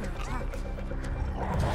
under attack.